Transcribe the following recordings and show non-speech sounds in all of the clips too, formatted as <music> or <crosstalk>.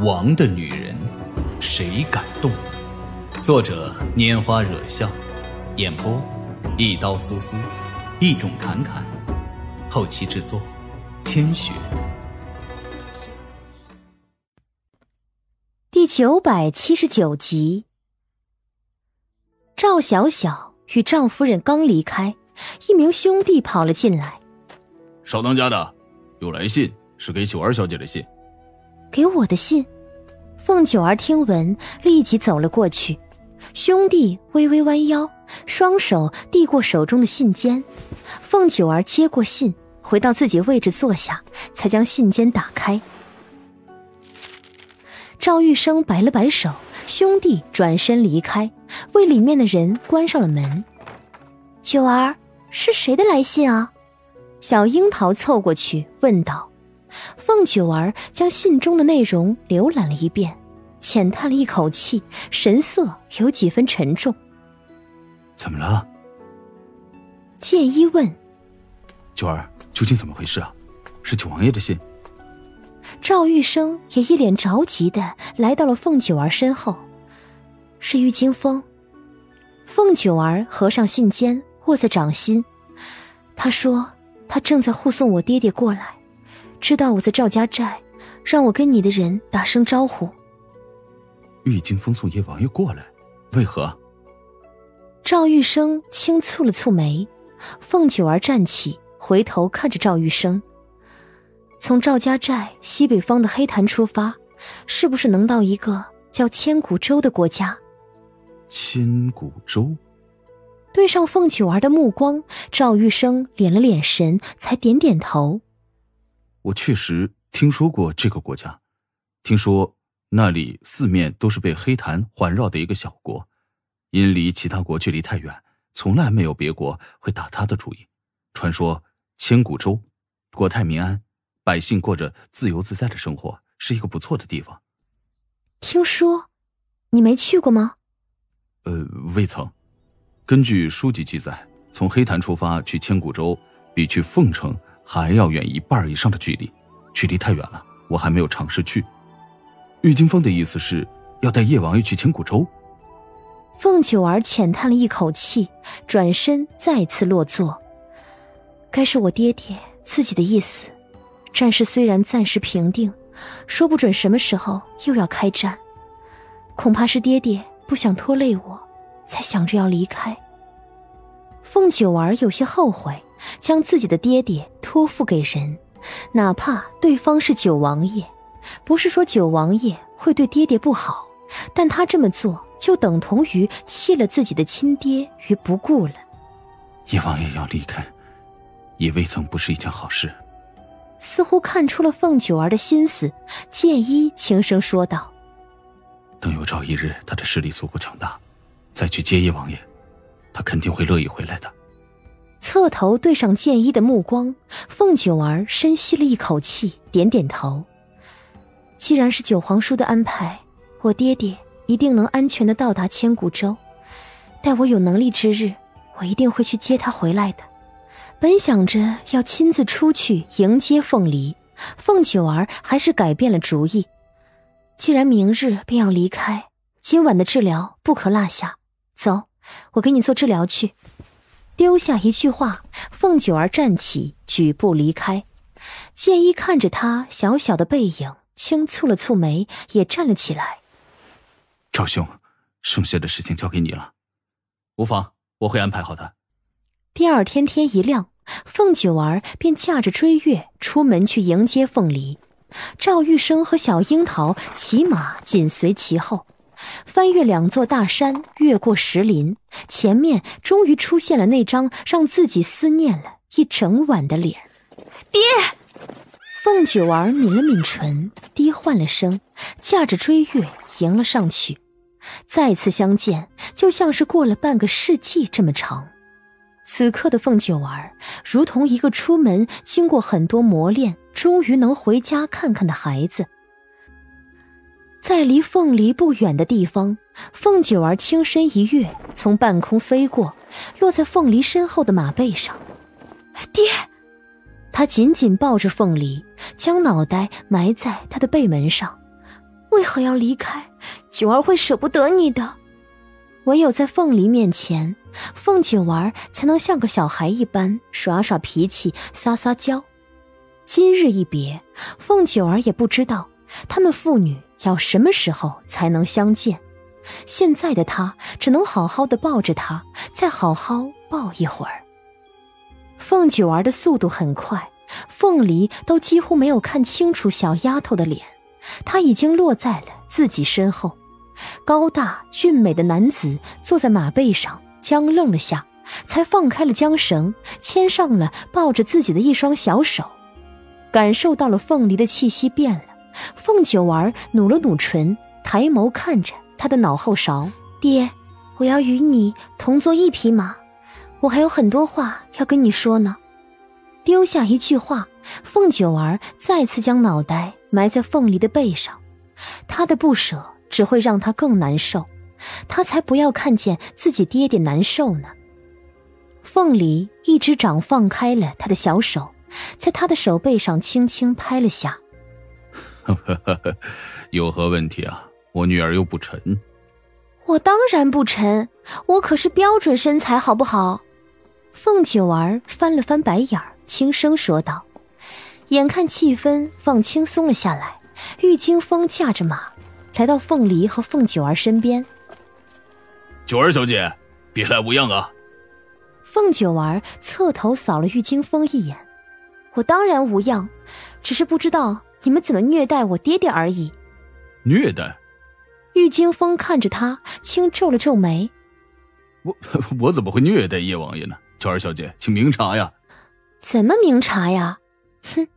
王的女人，谁敢动？作者：拈花惹笑，演播：一刀苏苏，一种侃侃，后期制作：千雪。第九百七十九集，赵小小与赵夫人刚离开，一名兄弟跑了进来。少当家的，有来信，是给九儿小姐的信。给我的信，凤九儿听闻，立即走了过去。兄弟微微弯腰，双手递过手中的信笺。凤九儿接过信，回到自己位置坐下，才将信笺打开。赵玉生摆了摆手，兄弟转身离开，为里面的人关上了门。九儿，是谁的来信啊？小樱桃凑过去问道。凤九儿将信中的内容浏览了一遍，浅叹了一口气，神色有几分沉重。怎么了？剑一问。九儿，究竟怎么回事啊？是九王爷的信。赵玉生也一脸着急的来到了凤九儿身后。是郁金风。凤九儿合上信笺，握在掌心。他说：“他正在护送我爹爹过来。”知道我在赵家寨，让我跟你的人打声招呼。玉京风送叶王爷过来，为何？赵玉生轻蹙了蹙眉，凤九儿站起，回头看着赵玉生。从赵家寨西北方的黑潭出发，是不是能到一个叫千古洲的国家？千古洲。对上凤九儿的目光，赵玉生敛了敛神，才点点头。我确实听说过这个国家，听说那里四面都是被黑潭环绕的一个小国，因离其他国距离太远，从来没有别国会打他的主意。传说千古州，国泰民安，百姓过着自由自在的生活，是一个不错的地方。听说，你没去过吗？呃，未曾。根据书籍记载，从黑潭出发去千古州，比去凤城。还要远一半以上的距离，距离太远了，我还没有尝试去。郁金风的意思是要带叶王爷去千古洲。凤九儿浅叹了一口气，转身再次落座。该是我爹爹自己的意思。战事虽然暂时平定，说不准什么时候又要开战。恐怕是爹爹不想拖累我，才想着要离开。凤九儿有些后悔。将自己的爹爹托付给人，哪怕对方是九王爷，不是说九王爷会对爹爹不好，但他这么做就等同于弃了自己的亲爹于不顾了。叶王爷要离开，也未曾不是一件好事。似乎看出了凤九儿的心思，剑一轻声说道：“等有朝一日他的势力足够强大，再去接叶王爷，他肯定会乐意回来的。”侧头对上剑一的目光，凤九儿深吸了一口气，点点头。既然是九皇叔的安排，我爹爹一定能安全的到达千古洲。待我有能力之日，我一定会去接他回来的。本想着要亲自出去迎接凤离，凤九儿还是改变了主意。既然明日便要离开，今晚的治疗不可落下。走，我给你做治疗去。丢下一句话，凤九儿站起，举步离开。剑一看着他小小的背影，轻蹙了蹙眉，也站了起来。赵兄，剩下的事情交给你了。无妨，我会安排好的。第二天天一亮，凤九儿便驾着追月出门去迎接凤离。赵玉生和小樱桃骑马紧随其后。翻越两座大山，越过石林，前面终于出现了那张让自己思念了一整晚的脸。爹，凤九儿抿了抿唇，低唤了声，驾着追月迎了上去。再次相见，就像是过了半个世纪这么长。此刻的凤九儿，如同一个出门经过很多磨练，终于能回家看看的孩子。在离凤梨不远的地方，凤九儿轻身一跃，从半空飞过，落在凤梨身后的马背上。爹，他紧紧抱着凤梨，将脑袋埋在他的背门上。为何要离开？九儿会舍不得你的。唯有在凤梨面前，凤九儿才能像个小孩一般耍耍脾气、撒撒娇。今日一别，凤九儿也不知道他们父女要什么时候才能相见。现在的他只能好好的抱着他，再好好抱一会儿。凤九儿的速度很快，凤梨都几乎没有看清楚小丫头的脸，她已经落在了自己身后。高大俊美的男子坐在马背上，僵愣了下，才放开了缰绳，牵上了抱着自己的一双小手。感受到了凤梨的气息变了，凤九儿努了努唇，抬眸看着他的脑后勺：“爹，我要与你同坐一匹马，我还有很多话要跟你说呢。”丢下一句话，凤九儿再次将脑袋埋在凤梨的背上，他的不舍。只会让他更难受，他才不要看见自己爹爹难受呢。凤梨一只掌放开了他的小手，在他的手背上轻轻拍了下。<laughs> 有何问题啊？我女儿又不沉。我当然不沉，我可是标准身材，好不好？凤九儿翻了翻白眼儿，轻声说道。眼看气氛放轻松了下来，玉清风驾着马。来到凤梨和凤九儿身边，九儿小姐，别来无恙啊！凤九儿侧头扫了玉清风一眼，我当然无恙，只是不知道你们怎么虐待我爹爹而已。虐待？玉清风看着他，轻皱了皱眉。我 <laughs> 我怎么会虐待叶王爷呢？九儿小姐，请明察呀！怎么明察呀？哼，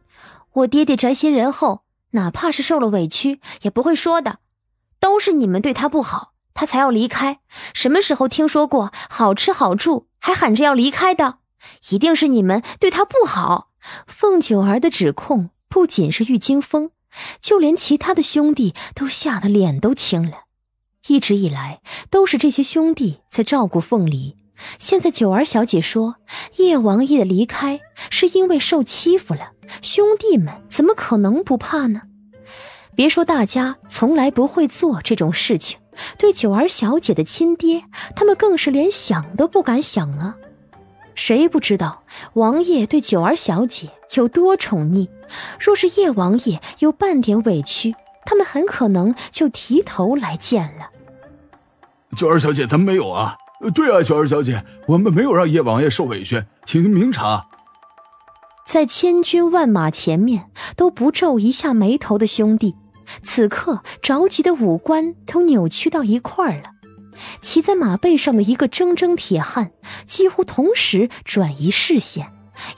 我爹爹宅心仁厚，哪怕是受了委屈，也不会说的。都是你们对他不好，他才要离开。什么时候听说过好吃好住还喊着要离开的？一定是你们对他不好。凤九儿的指控不仅是玉惊风，就连其他的兄弟都吓得脸都青了。一直以来都是这些兄弟在照顾凤梨，现在九儿小姐说叶王爷的离开是因为受欺负了，兄弟们怎么可能不怕呢？别说大家从来不会做这种事情，对九儿小姐的亲爹，他们更是连想都不敢想啊！谁不知道王爷对九儿小姐有多宠溺？若是叶王爷有半点委屈，他们很可能就提头来见了。九儿小姐，咱们没有啊？对啊，九儿小姐，我们没有让叶王爷受委屈，请您明察。在千军万马前面都不皱一下眉头的兄弟。此刻着急的五官都扭曲到一块儿了，骑在马背上的一个铮铮铁汉几乎同时转移视线，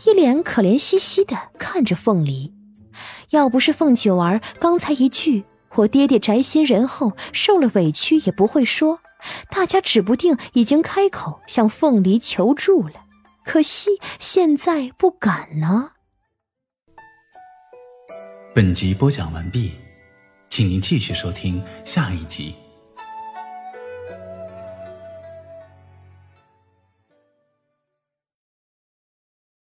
一脸可怜兮兮的看着凤梨。要不是凤九儿刚才一句“我爹爹宅心仁厚，受了委屈也不会说”，大家指不定已经开口向凤梨求助了。可惜现在不敢呢。本集播讲完毕。请您继续收听下一集。